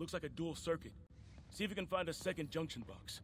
Looks like a dual circuit. See if you can find a second junction box.